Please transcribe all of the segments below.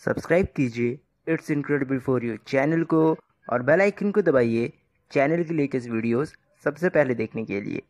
Subscribe कीजिए it's incredible for you channel को और बेल आइकन को दबाइए चैनल की लेटेस्ट वीडियोस सबसे पहले देखने के लिए।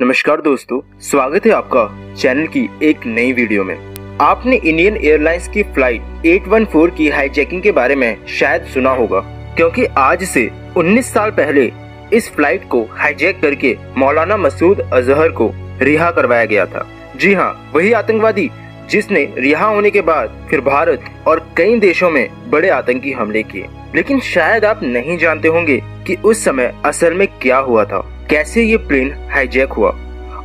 नमस्कार दोस्तों, स्वागत है आपका चैनल की एक नई वीडियो में। आपने इंडियन एयरलाइंस की फ़्लाइट 814 की हाईजैकिंग के बारे में शायद सुना होगा, क्योंकि आज से 19 साल पहले इस फ़्लाइट को हाईजैक करके मौलाना मसूद अजहर को रिहा करवाया गया था। जी हाँ वही आतंकवादी जिसने रिहा होने के बाद फिर भारत और कई देशों में बड़े आतंकी हमले किए। लेकिन शायद आप नहीं जानते होंगे कि उस समय असल में क्या हुआ था। कैसे ये प्लेन हाईजैक हुआ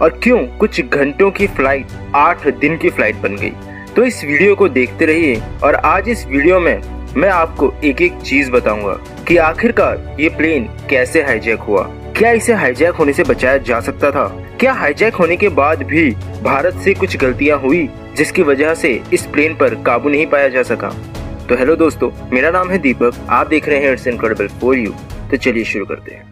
और क्यों कुछ घंटों की फ़्लाइट आठ दिन की फ़्लाइट बन गई। तो इस वीडियो को देखते रहिए और आज इस वीडियो में मैं आपको एक एक चीज़ बताऊँगा कि आखिरकार ये प्लेन कैसे हाईजैक हुआ। क्या इसे हाईजैक होने से बचाया जा सकता था? क्या हाईजैक होने के बाद भी भारत से कुछ गलतियाँ हुई, जिसकी वजह से इस प्लेन पर काबू नहीं पाया जा सका? तो हेलो दोस्तों, मेरा नाम है दीपक, आप देख रहे हैं इट्स इनक्रेडिबल फॉर यू तो चलिए शुरू करते हैं।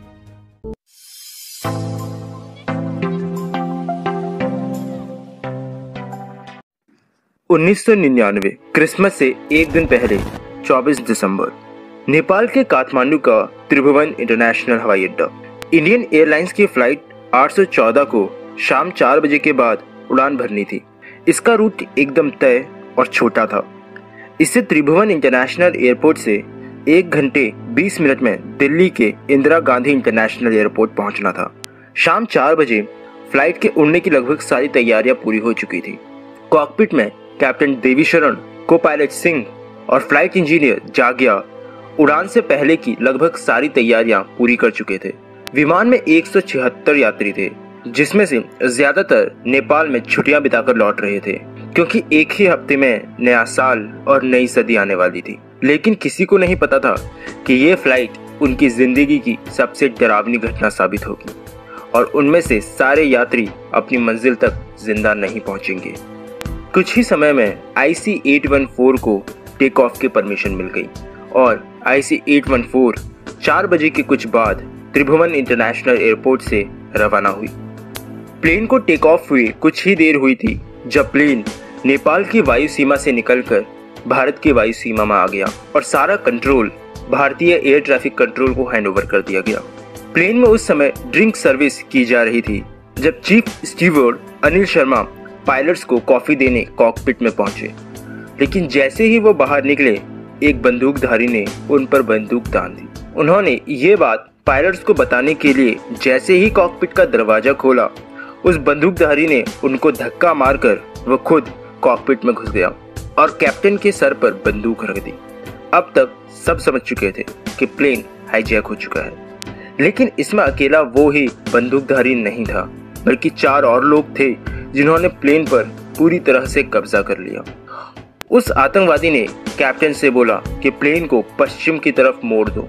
उन्नीस सौ निन्यानवे क्रिसमस से एक दिन पहले 24 दिसंबर, नेपाल के काठमांडू का त्रिभुवन इंटरनेशनल हवाई अड्डा। इंडियन एयरलाइंस की फ़्लाइट 814 को शाम चार बजे के बाद उड़ान भरनी थी। इसका रूट एकदम तय और छोटा था। इससे त्रिभुवन इंटरनेशनल एयरपोर्ट से एक घंटे 20 मिनट में दिल्ली के इंदिरा गांधी इंटरनेशनल एयरपोर्ट पहुँचना था। शाम चार बजे फ़्लाइट के उड़ने की लगभग सारी तैयारियाँ पूरी हो चुकी थी। कॉकपिट में कैप्टन देवी शरण को पायलट सिंह और फ़्लाइट इंजीनियर जागिया उड़ान से पहले की लगभग सारी तैयारियाँ पूरी कर चुके थे। विमान में एक सौ छिहत्तर यात्री थे, जिसमें से ज़्यादातर नेपाल में छुट्टियाँ बिताकर लौट रहे थे, क्योंकि एक ही हफ़्ते में नया साल और नई सदी आने वाली थी। लेकिन किसी को नहीं पता था कि ये फ़्लाइट उनकी ज़िंदगी की सबसे डरावनी घटना साबित होगी, और उनमें से सारे यात्री अपनी मंजिल तक ज़िंदा नहीं पहुँचेंगे। कुछ ही समय में आईसी 814 को टेक ऑफ़ की परमिशन मिल गई, और आईसी 814 चार बजे के कुछ बाद त्रिभुवन इंटरनेशनल एयरपोर्ट से रवाना हुई। प्लेन को टेक ऑफ़ हुए कुछ ही देर हुई थी, जब प्लेन नेपाल की वायु सीमा से निकलकर भारत की वायु सीमा में आ गया और सारा कंट्रोल भारतीय एयर ट्रैफ़िक कंट्रोल को हैंडओवर कर दिया गया। प्लेन में उस समय ड्रिंक सर्विस की जा रही थी, जब chief steward Anil Sharma pilots को कॉफ़ी देने कॉकपिट में पहुँचे। लेकिन जैसे ही वो बाहर निकले, एक बंदूकधारी ने उन पर बंदूक तान दी। उन्होंने ये बात पायलट्स को बताने के लिए जैसे ही कॉकपिट का दरवाज़ा खोला, उस बंदूकधारी ने उनको धक्का मारकर वो खुद कॉकपिट में घुस गया और कैप्टन के सर पर बंदूक रख दी। अब तक सब समझ चुके थे कि प्लेन हाईजैक हो चुका है। लेकिन इसमें अकेला वो ही बंदूकधारी नहीं था, बल्कि चार और लोग थे जिन्होंने प्लेन पर पूरी तरह से कब्जा कर लिया। उस आतंकवादी ने कैप्टन से बोला कि प्लेन को पश्चिम की तरफ़ मोड़ दो।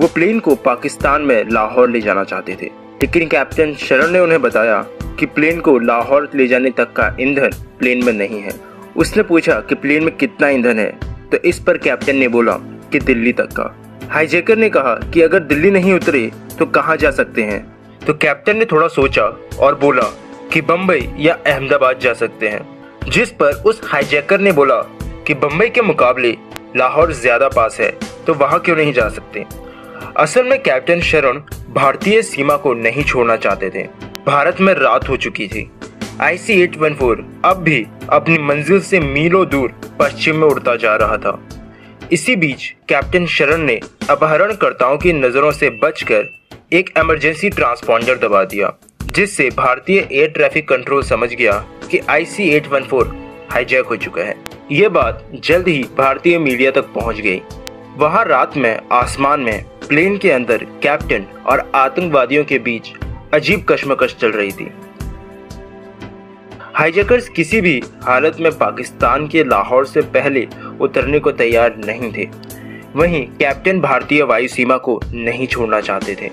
वो प्लेन को पाकिस्तान में लाहौर ले जाना चाहते थे। लेकिन कैप्टन शरण ने उन्हें बताया कि प्लेन को लाहौर ले जाने तक का ईंधन प्लेन में नहीं है। उसने पूछा कि प्लेन में कितना ईंधन है? तो इस पर कैप्टन ने बोला कि दिल्ली तक का। हाईजेकर ने कहा कि अगर दिल्ली नहीं उतरे तो कहाँ जा सकते हैं? तो कैप्टन ने थोड़ा सोचा और बोला कि बम्बई या अहमदाबाद जा सकते हैं। जिस पर उस हाईजैकर ने बोला कि बम्बई के मुकाबले लाहौर ज़्यादा पास है तो वहाँ क्यों नहीं जा सकते? असल में कैप्टन शरण भारतीय सीमा को नहीं छोड़ना चाहते थे। भारत में रात हो चुकी थी। आईसी एट वन फोर अब भी अपनी मंजिल से मीलों दूर पश्चिम में उड़ता जा रहा था। इसी बीच कैप्टन शरण ने अपहरणकर्ताओं की नज़रों से बचकर एक इमरजेंसी ट्रांसपॉन्डर दबा दिया, जिससे भारतीय एयर ट्रैफ़िक कंट्रोल समझ गया कि IC eight one four hijack हो चुका है। ये बात जल्द ही भारतीय मीडिया तक पहुँच गई। वहाँ रात में आसमान में प्लेन के अंदर कैप्टन और आतंकवादियों के बीच अजीब कश्मकश चल रही थी। हाईजैकर्स किसी भी हालत में पाकिस्तान के लाहौर से पहले उतरने को तैयार नहीं थे। वहीं कैप्टन भारतीय वायु सीमा को नहीं छोड़ना चाहते थे,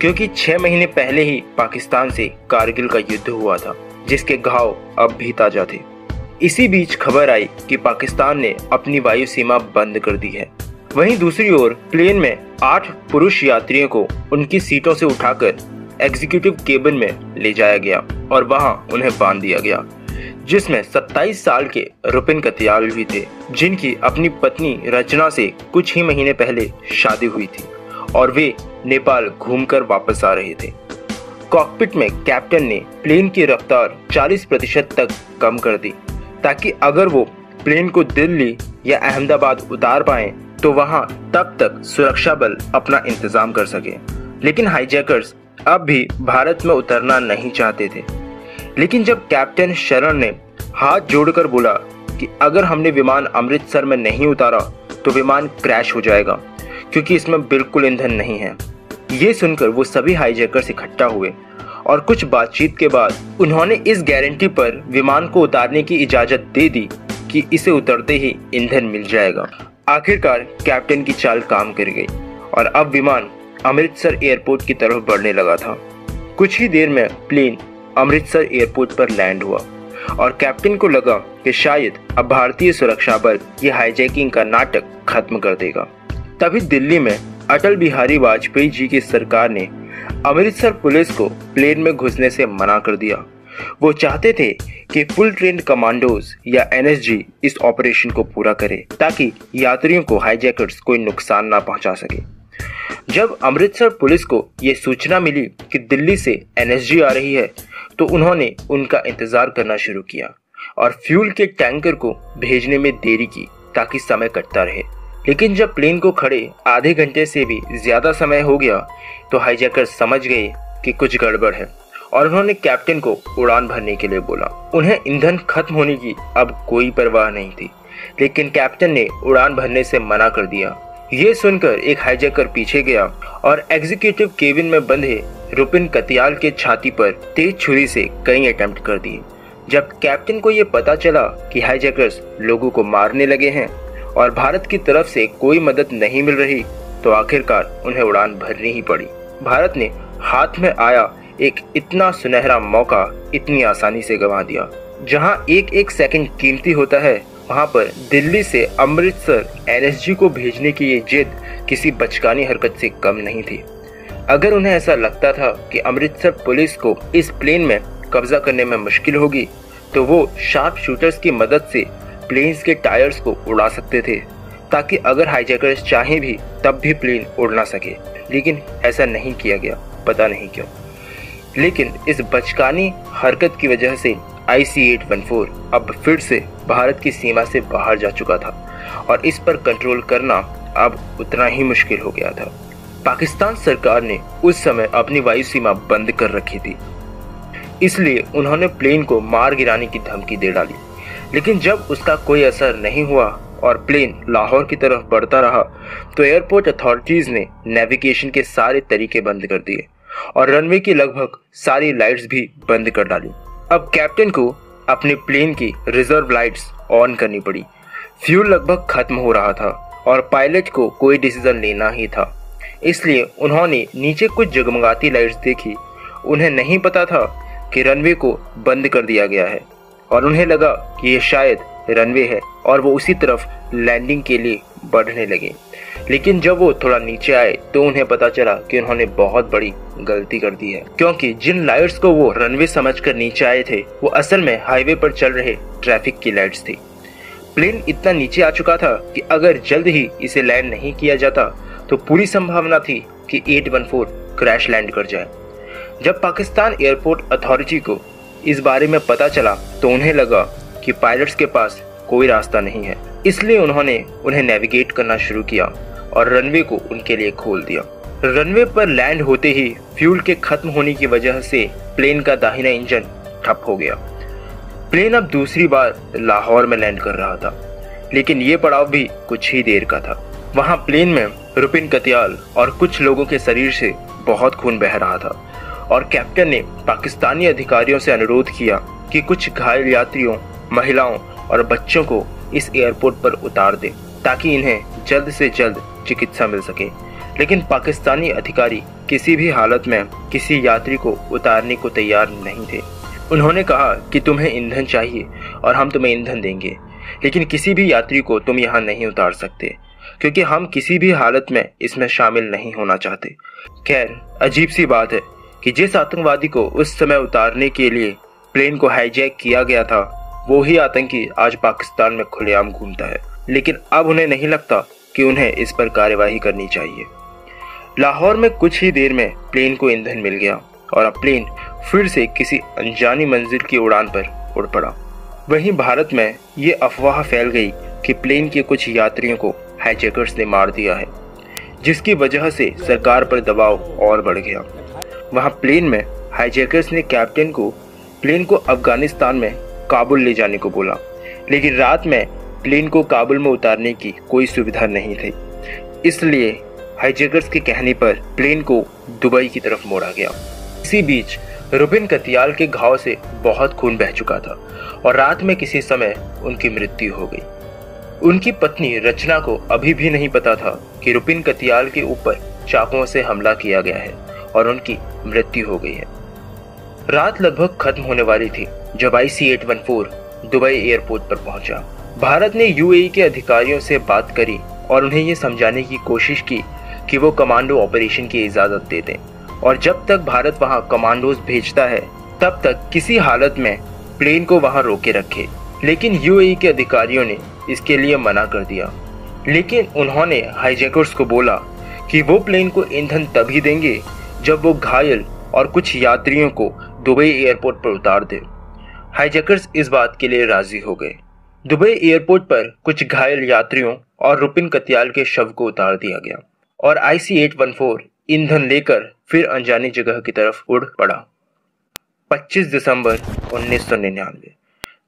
क्योंकि छह महीने पहले ही पाकिस्तान से कारगिल का युद्ध हुआ था, जिसके घाव अब भी ताज़ा थे। इसी बीच खबर आई कि पाकिस्तान ने अपनी वायु सीमा बंद कर दी है। वहीं दूसरी ओर प्लेन में आठ पुरुष यात्रियों को उनकी सीटों से उठाकर एग्जीक्यूटिव केबिन में ले जाया गया और वहाँ उन्हें बाँध दिया गया, जिसमें 27 साल के रुपिन कतियाल भी थे, जिनकी अपनी पत्नी रचना से कुछ ही महीने पहले शादी हुई थी और वे नेपाल घूमकर वापस आ रहे थे। कॉकपिट में कैप्टन ने प्लेन की रफ्तार 40 प्रतिशत तक कम कर दी, ताकि अगर वो प्लेन को दिल्ली या अहमदाबाद उतार पाए तो वहाँ तब तक सुरक्षा बल अपना इंतज़ाम कर सके। लेकिन हाईजैकर्स अब भी भारत में उतरना नहीं चाहते थे। लेकिन जब कैप्टन शरण ने हाथ जोड़कर बोला कि अगर हमने विमान अमृतसर में नहीं उतारा तो विमान क्रैश हो जाएगा, क्योंकि इसमें बिल्कुल ईंधन नहीं है। ये सुनकर वो सभी हाईजैकर्स इकट्ठा हुए और कुछ बातचीत के बाद उन्होंने इस गारंटी पर विमान को उतारने की इजाज़त दे दी कि इसे उतरते ही ईंधन मिल जाएगा। आखिरकार कैप्टन की चाल काम कर गई और अब विमान अमृतसर एयरपोर्ट की तरफ़ बढ़ने लगा था। कुछ ही देर में प्लेन अमृतसर एयरपोर्ट पर लैंड हुआ और कैप्टन को लगा कि शायद अब भारतीय सुरक्षा बल ये हाईजैकिंग का नाटक खत्म कर देगा। तभी दिल्ली में अटल बिहारी वाजपेयी जी की सरकार ने अमृतसर पुलिस को प्लेन में घुसने से मना कर दिया। वो चाहते थे कि फुल ट्रेन कमांडोज या एनएसजी इस ऑपरेशन को पूरा करे, ताकि यात्रियों को हाईजैकर्स कोई नुकसान ना पहुँचा सके। जब अमृतसर पुलिस को यह सूचना मिली कि दिल्ली से एनएसजी आ रही है तो उन्होंने उनका इंतज़ार करना शुरू किया और फ्यूल के टैंकर को भेजने में देरी की, ताकि समय कटता रहे। लेकिन जब प्लेन को खड़े आधे घंटे से भी ज़्यादा समय हो गया तो हाईजैकर समझ गए कि कुछ गड़बड़ है। और उन्होंने कैप्टन को उड़ान भरने के लिए बोला। उन्हें ईंधन खत्म होने की अब कोई परवाह नहीं थी, लेकिन कैप्टन ने उड़ान भरने से मना कर दिया। ये सुनकर एक हाईजैकर पीछे गया और एग्जीक्यूटिव केबिन में बंधे रुपिन कतियाल के छाती पर तेज छुरी से कई अटेम्प्ट कर दिए। जब कैप्टन को यह पता चला कि हाईजैकर्स लोगों को मारने लगे हैं और भारत की तरफ़ से कोई मदद नहीं मिल रही तो आखिरकार उन्हें उड़ान भरनी ही पड़ी। भारत ने हाथ में आया एक इतना सुनहरा मौका इतनी आसानी से गंवा दिया। जहाँ एक एक सेकंड कीमती होता है, वहाँ पर दिल्ली से अमृतसर एनएसजी को भेजने की ये जिद किसी बचकानी हरकत से कम नहीं थी। अगर उन्हें ऐसा लगता था कि अमृतसर पुलिस को इस प्लेन में कब्जा करने में मुश्किल होगी तो वो शार्प शूटर्स की मदद से प्लेन्स के टायर्स को उड़ा सकते थे, ताकि अगर हाईजैकर्स चाहें भी तब भी प्लेन उड़ ना सके। लेकिन ऐसा नहीं किया गया, पता नहीं क्यों। लेकिन इस बचकानी हरकत की वजह से I C eight one four अब फिर से भारत की सीमा से बाहर जा चुका था और इस पर कंट्रोल करना अब उतना ही मुश्किल हो गया था। पाकिस्तान सरकार ने उस समय अपनी वायु सीमा बंद कर रखी थी। इसलिए उन्होंने प्लेन को मार गिराने की धमकी दे डाली। लेकिन जब उसका कोई असर नहीं हुआ और प्लेन लाहौर की तरफ़ बढ़ता रहा तो एयरपोर्ट अथॉरिटीज ने नेविगेशन के सारे तरीके बंद कर दिए। और रनवे की लगभग सारी लाइट्स भी बंद कर डाली। अब कैप्टन को अपने प्लेन की रिज़र्व लाइट्स ऑन करनी पड़ी। फ्यूल लगभग खत्म हो रहा था और पायलट को कोई डिसीज़न लेना ही था। इसलिए उन्होंने नीचे कुछ जगमगाती लाइट्स देखी। उन्हें नहीं पता था कि रनवे को बंद कर दिया गया है और उन्हें लगा कि यह शायद रनवे है और वो उसी तरफ़ लैंडिंग के लिए बढ़ने लगे। लेकिन जब वो थोड़ा नीचे आए तो उन्हें पता चला कि उन्होंने बहुत बड़ी गलती कर दी है। क्योंकि जिन लाइट्स को वो रनवे समझकर नीचे आए थे, वो असल में हाईवे पर चल रहे ट्रैफ़िक की लाइट्स थी। प्लेन इतना नीचे आ चुका था कि अगर जल्द ही इसे लैंड नहीं किया जाता तो पूरी संभावना थी कि 814 क्रैश लैंड कर जाए। जब पाकिस्तान एयरपोर्ट अथॉरिटी को इस बारे में पता चला तो उन्हें लगा कि पायलट्स के पास कोई रास्ता नहीं है। इसलिए उन्होंने उन्हें नेविगेट करना शुरू किया। और रनवे को उनके लिए खोल दिया। रनवे पर लैंड होते ही फ्यूल के खत्म होने की वजह से प्लेन का दाहिना इंजन ठप हो गया। प्लेन अब दूसरी बार लाहौर में लैंड कर रहा था, लेकिन ये पड़ाव भी कुछ ही देर का था। वहाँ प्लेन में रुपिन कतियाल और कुछ लोगों के शरीर से बहुत खून बह रहा था और कैप्टन ने पाकिस्तानी अधिकारियों से अनुरोध किया कि कुछ घायल यात्रियों, महिलाओं और बच्चों को इस एयरपोर्ट पर उतार दे, ताकि इन्हें जल्द से जल्द चिकित्सा मिल सके। लेकिन पाकिस्तानी अधिकारी किसी भी हालत में किसी यात्री को उतारने को तैयार नहीं थे। उन्होंने कहा कि तुम्हें ईंधन चाहिए और हम तुम्हें ईंधन देंगे। लेकिन किसी भी यात्री को तुम यहाँ नहीं उतार सकते, क्योंकि हम किसी भी हालत में इसमें शामिल नहीं होना चाहते। खैर, अजीब सी बात है कि जिस आतंकवादी को उस समय उतारने के लिए प्लेन को हाईजैक किया गया था, वो ही आतंकी आज पाकिस्तान में खुलेआम घूमता है। लेकिन अब उन्हें नहीं लगता कि उन्हें इस पर कार्यवाही करनी चाहिए। लाहौर में कुछ ही देर में प्लेन को ईंधन मिल गया और अब प्लेन फिर से किसी अनजानी मंजिल की उड़ान पर उड़ पड़ा। वहीं भारत में ये अफवाह फैल गई कि प्लेन के कुछ यात्रियों को हाईजैकर्स ने मार दिया है, जिसकी वजह से सरकार पर दबाव और बढ़ गया। वहाँ प्लेन में हाईजैकर्स ने कैप्टन को, प्लेन को अफ़गानिस्तान में काबुल ले जाने को बोला, लेकिन रात में प्लेन को काबुल में उतारने की कोई सुविधा नहीं थी। इसलिए हाईजैकर्स के कहने पर प्लेन को दुबई की तरफ़ मोड़ा गया। इसी बीच रुबिन कतियाल के घाव से बहुत खून बह चुका था और रात में किसी समय उनकी मृत्यु हो गई। उनकी पत्नी रचना को अभी भी नहीं पता था कि रुपिन कतियाल के ऊपर चाकुओं से हमला किया गया है और उनकी मृत्यु हो गई है। रात लगभग खत्म होने वाली थी जब I C eight one four Dubai airport पर पहुँचा। भारत ने यूएई के अधिकारियों से बात करी और उन्हें ये समझाने की कोशिश की कि वो कमांडो ऑपरेशन की इजाज़त दे दें। और जब तक भारत वहाँ कमांडोज भेजता है, तब तक किसी हालत में प्लेन को वहाँ रोके रखे। लेकिन यूएई के अधिकारियों ने इसके लिए मना कर दिया। लेकिन उन्होंने हाईजैकर्स को बोला कि वो प्लेन को ईंधन तभी देंगे जब वो घायल और कुछ यात्रियों को दुबई एयरपोर्ट पर उतार दे। हाईजैकर्स इस बात के लिए राज़ी हो गए। दुबई एयरपोर्ट पर कुछ घायल यात्रियों और रुपिन कतियाल के शव को उतार दिया गया और आईसी एट वन फोर ईंधन लेकर फिर अनजानी जगह की तरफ़ उड़ पड़ा। 25 दिसंबर 1999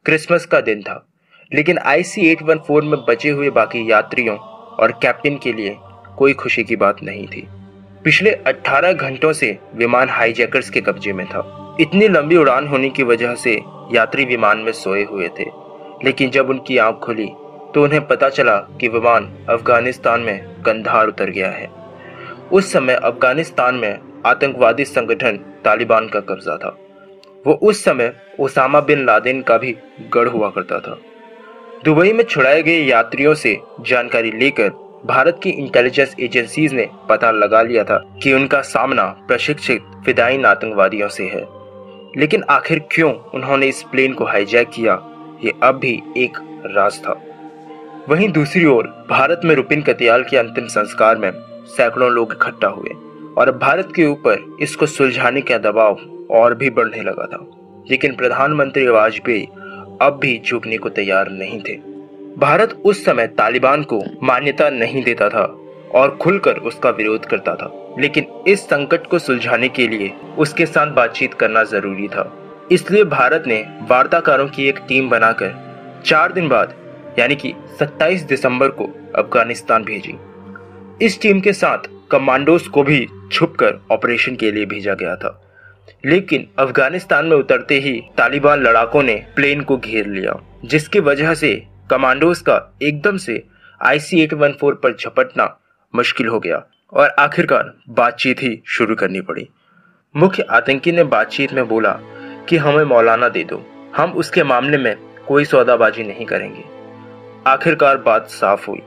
क्रिसमस का दिन था, लेकिन आईसी एट वन फोर में बचे हुए बाकी यात्रियों और कैप्टन के लिए कोई खुशी की बात नहीं थी। पिछले 18 घंटों से विमान हाईजैकर्स के कब्जे में था। इतनी लंबी उड़ान होने की वजह से यात्री विमान में सोए हुए थे। लेकिन जब उनकी आँख खुली तो उन्हें पता चला कि विमान अफ़गानिस्तान में कंधार उतर गया है। उस समय अफ़गानिस्तान में आतंकवादी संगठन तालिबान का कब्जा था। वो उस समय ओसामा बिन लादेन का भी गढ़ हुआ करता था। दुबई में छुड़ाए गए यात्रियों से जानकारी लेकर भारत की इंटेलिजेंस एजेंसीज ने पता लगा लिया था कि उनका सामना प्रशिक्षित फिदाइन आतंकवादियों से है। लेकिन आखिर क्यों उन्होंने इस प्लेन को हाईजैक किया? ये अब भी एक राज था। वहीं दूसरी ओर, भारत में रुपिन कतियाल के अंतिम संस्कार में सैकड़ों लोग इकट्ठा हुए और भारत के ऊपर इसको सुलझाने का दबाव और भी बढ़ने लगा था। लेकिन प्रधानमंत्री वाजपेयी अब भी झुकने को तैयार नहीं थे। भारत उस समय तालिबान को मान्यता नहीं देता था और खुलकर उसका विरोध करता था। लेकिन इस संकट को सुलझाने के लिए उसके साथ बातचीत करना ज़रूरी था। इसलिए भारत ने वार्ताकारों की एक टीम बनाकर चार दिन बाद, यानी कि 27 दिसंबर को अफ़गानिस्तान भेजी। इस टीम के साथ कमांडोज को भी छुपकर ऑपरेशन के लिए भेजा गया था। लेकिन अफ़गानिस्तान में उतरते ही तालिबान लड़ाकों ने प्लेन को घेर लिया, जिसकी वजह से कमांडोज का एकदम से आईसी एट वन फोर पर झपटना मुश्किल हो गया और आखिरकार बातचीत ही शुरू करनी पड़ी। मुख्य आतंकी ने बातचीत में बोला कि हमें मौलाना दे दो। हम उसके मामले में कोई सौदाबाजी नहीं करेंगे। आखिरकार बात साफ़ हुई।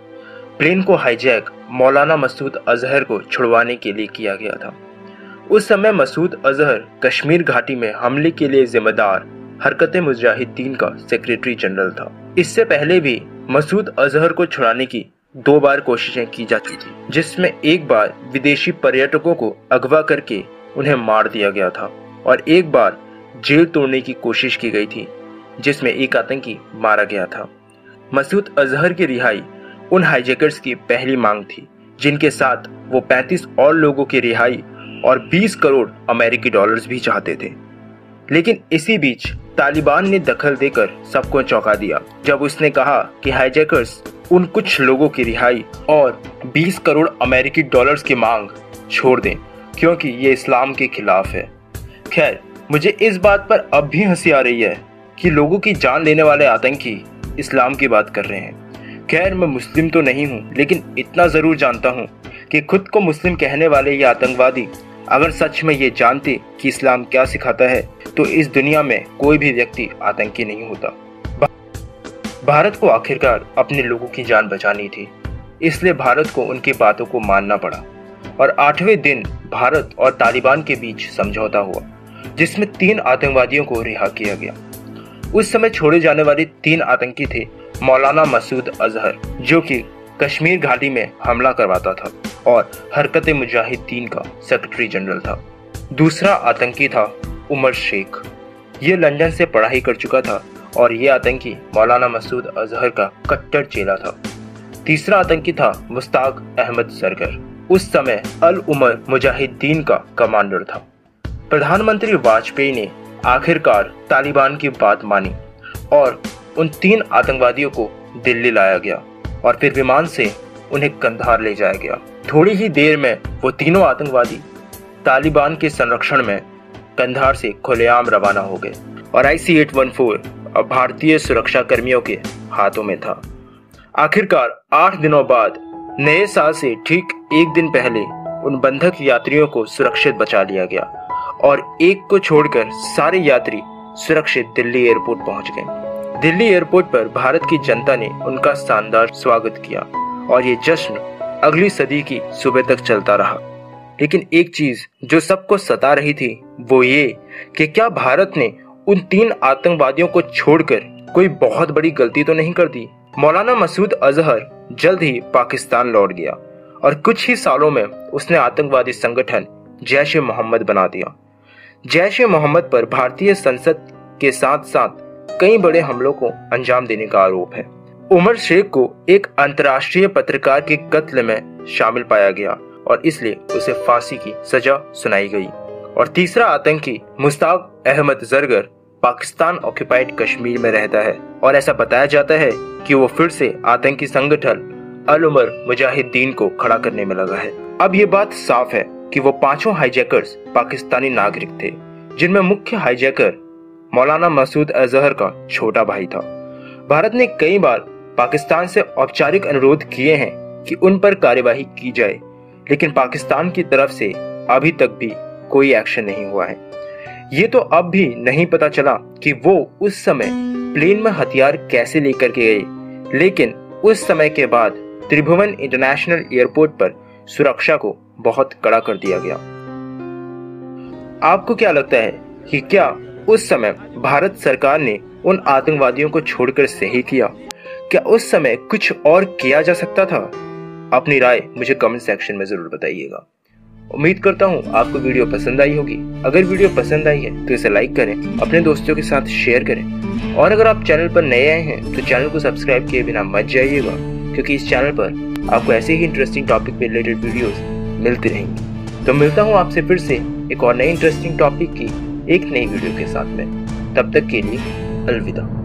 प्लेन को हाईजैक मौलाना मसूद अजहर को छुड़वाने के लिए किया गया था। उस समय मसूद अजहर कश्मीर घाटी में हमले के लिए जिम्मेदार हरकत मुजाहिदीन का सेक्रेटरी जनरल था। इससे पहले भी मसूद अजहर को छुड़ाने की दो बार कोशिशें की जा चुकी थी जिसमें एक बार विदेशी पर्यटकों को अगवा करके उन्हें मार दिया गया था और एक बार जेल तोड़ने की कोशिश की गई थी, जिसमें एक आतंकी मारा गया था। मसूद अजहर की रिहाई उन हाईजैकर्स की पहली मांग थी, जिनके साथ वो 35 और लोगों की रिहाई और 20 करोड़ अमेरिकी डॉलर्स भी चाहते थे। लेकिन इसी बीच तालिबान ने दखल देकर सबको चौंका दिया, जब उसने कहा कि हाईजेकर्स उन कुछ लोगों की रिहाई और 20 करोड़ अमेरिकी डॉलर्स की मांग छोड़ दें, क्योंकि ये इस्लाम के खिलाफ है। खैर मुझे इस बात पर अब भी हँसी आ रही है कि लोगों की जान लेने वाले आतंकी इस्लाम की बात कर रहे हैं। खैर, मैं मुस्लिम तो नहीं हूँ, लेकिन इतना ज़रूर जानता हूँ कि खुद को मुस्लिम कहने वाले ये आतंकवादी, अगर सच में ये जानते कि इस्लाम क्या सिखाता है तो इस दुनिया में कोई भी व्यक्ति आतंकी नहीं होता। भारत को आखिरकार अपने लोगों की जान बचानी थी, इसलिए भारत को उनकी बातों को मानना पड़ा। और आठवें दिन भारत और तालिबान के बीच समझौता हुआ। जिसमें तीन आतंकवादियों को रिहा किया गया। उस समय छोड़े जाने वाले तीन आतंकी थे मौलाना मसूद अजहर, जो कि कश्मीर घाटी में हमला करवाता था, और हरकत मुजाहिदीन का सेक्रेटरी जनरल था। दूसरा आतंकी था उमर शेख। ये लंदन से पढ़ाई कर चुका था, और ये आतंकी मौलाना मसूद अजहर का कट्टर चेला था। तीसरा आतंकी था मुस्ताक अहमद सरगर। उस समय अल उमर मुजाहिदीन का कमांडर था। प्रधानमंत्री वाजपेयी ने आखिरकार तालिबान की बात मानी और उन तीन आतंकवादियों को दिल्ली लाया गया और फिर विमान से उन्हें कंधार ले जाया गया। थोड़ी ही देर में वो तीनों आतंकवादी तालिबान के संरक्षण में कंधार से खुलेआम रवाना हो गए और I C eight one four अब भारतीय सुरक्षा कर्मियों के हाथों में था। आखिरकार आठ दिनों बाद, नए साल से ठीक एक दिन पहले उन बंधक यात्रियों को सुरक्षित बचा लिया गया और एक को छोड़कर सारे यात्री सुरक्षित दिल्ली एयरपोर्ट पहुँच गए। दिल्ली एयरपोर्ट पर भारत की जनता ने उनका शानदार स्वागत किया और ये जश्न अगली सदी की सुबह तक चलता रहा। लेकिन एक चीज़ जो सबको सता रही थी, वो ये कि क्या भारत ने उन तीन आतंकवादियों को छोड़कर कोई बहुत बड़ी गलती तो नहीं कर दी? मौलाना मसूद अजहर जल्द ही पाकिस्तान लौट गया और कुछ ही सालों में उसने आतंकवादी संगठन जैश ए मोहम्मद बना दिया। जैश ए मोहम्मद पर भारतीय संसद के साथ साथ कई बड़े हमलों को अंजाम देने का आरोप है। उमर शेख को एक अंतर्राष्ट्रीय पत्रकार के कत्ल में शामिल पाया गया और इसलिए उसे फांसी की सजा सुनाई गई। और तीसरा आतंकी मुस्ताक अहमद जरगर पाकिस्तान ऑक्यूपाइड कश्मीर में रहता है और ऐसा बताया जाता है कि वो फिर से आतंकी संगठन अल उमर मुजाहिदीन को खड़ा करने में लगा है। अब ये बात साफ़ है कि वो पाँचों हाईजैकर्स पाकिस्तानी नागरिक थे, जिनमें मुख्य हाईजैकर मौलाना मसूद अजहर का छोटा भाई था। भारत ने कई बार पाकिस्तान से औपचारिक अनुरोध किए हैं कि उन पर कार्यवाही की जाए, लेकिन पाकिस्तान की तरफ़ से अभी तक भी कोई एक्शन नहीं हुआ है। ये तो अब भी नहीं पता चला कि वो उस समय प्लेन में हथियार कैसे लेकर के गए, लेकिन उस समय के बाद त्रिभुवन इंटरनेशनल एयरपोर्ट पर सुरक्षा को बहुत कड़ा कर दिया गया। आपको क्या लगता है कि क्या उस समय भारत सरकार ने उन आतंकवादियों को छोड़कर सही किया? क्या उस समय कुछ और किया जा सकता था? अपनी राय मुझे कमेंट सेक्शन में ज़रूर बताइएगा। उम्मीद करता हूँ आपको वीडियो पसंद आई होगी। अगर वीडियो पसंद आई है तो इसे लाइक करें, अपने दोस्तों के साथ शेयर करें। और अगर आप चैनल पर नए आए हैं तो चैनल को सब्सक्राइब किए बिना मत जाइएगा, क्योंकि इस चैनल पर आपको ऐसे ही इंटरेस्टिंग टॉपिक पे रिलेटेड वीडियोस मिलती रहेंगी। तो मिलता हूँ आपसे फिर से एक और नए इंटरेस्टिंग टॉपिक की एक नई वीडियो के साथ में। तब तक के लिए अलविदा।